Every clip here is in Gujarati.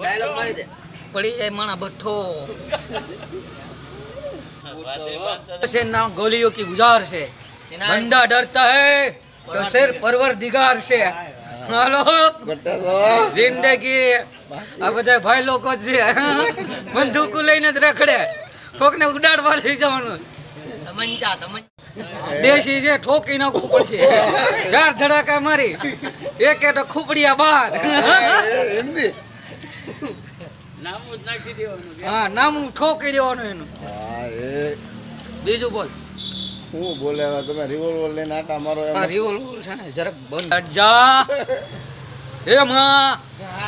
ડાયલોગ મારી દે. પડી જાય માણા બઠ્ઠો છે ના ગોલીઓ કી ગુજાર છે. બંદા ડરતા હે તો શેર પરવર દિગાર છે. હાલો. જિંદગી. આ બધા ભાઈ લોકો છે. બંદૂક લઈને જ રખડે. કોકને ઉડાડવા લઈ જવાનું. દેશી છે ઠોકી નાખવું છે ચાર ધડાકા મારી. એક તો ખૂપડિયા બાર. હિન્દી હા નામ ઠોકી દેવાનું એનું હા એ બીજું બોલ શું બોલે હવે તમે રિવોલ્વર લઈને આટા મારો એમ આ રિવોલ્વર છે ને જરાક બંધ જા એમાં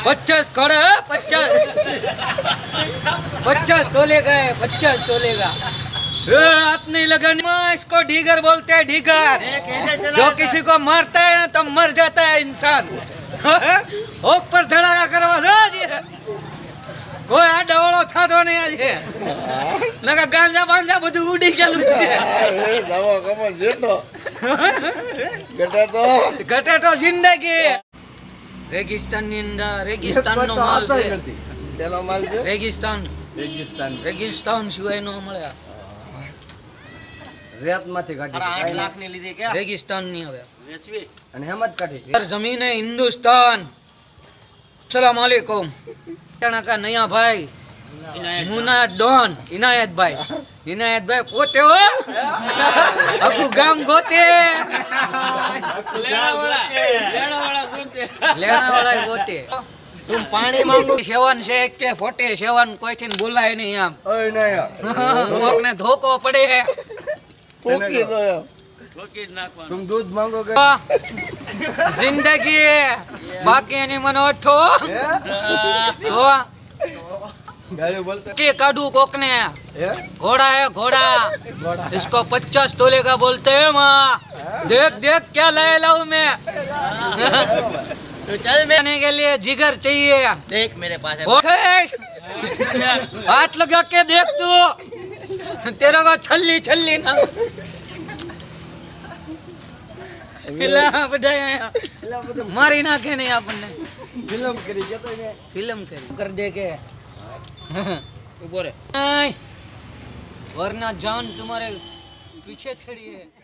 પચાસ ખડે હે, પચાસ पचास तोलेगा है पचास तोलेगा ए, हाथ नहीं लगाने में इसको ढीगर बोलते हैं ढीगर जो किसी को मारता है ना तब मर जाता है इंसान ओक पर धड़ाका करवा दो जी કોઈ આ આવ્યો આજે? નકા ગાંજા બાંજા બધું ઉડી ગયેલું છે. દવા કમો જિંદગી. રેગિસ્તાનની અંદર રેગિસ્તાન નો માલ છે. તેનો માલ છે? રેગિસ્તાન. રેગિસ્તાન. રેગિસ્તાન સિવાય નો મળે રેતમાંથી કાઢી 8 લાખની લીધી કે? રેગિસ્તાનની હવે અને હેમ કાઢી. જમીન હિન્દુસ્તાન. સલામ અલેકુમ ટણાકા નયા ભાઈ. મુના ડોન ઇનાયતભાઈ. ઇનાયતભાઈ પોતે હો. આખું ગામ ગોતે. લેણાવાળા ગોતે. તું જિંદગી બાકી એની મને ઓઠો. कि काडू कोकने घोड़ा है घोड़ा. इसको पचास तोले का बोलते हैं माँ. देख देख क्या लाए लाऊ मैं. तो चल मैं के लिए जिगर चाहिए. देख मेरे पास है। हाथ लगा के देख तू. तेरा को छल्ली छल्ली ना. मारी ना नाखे नहीं आपने. फ़िल्म करी फ़िल्म करी. कर दे के. उबो रे नहीं वरना जान तुम्हारे पीछे खड़ी है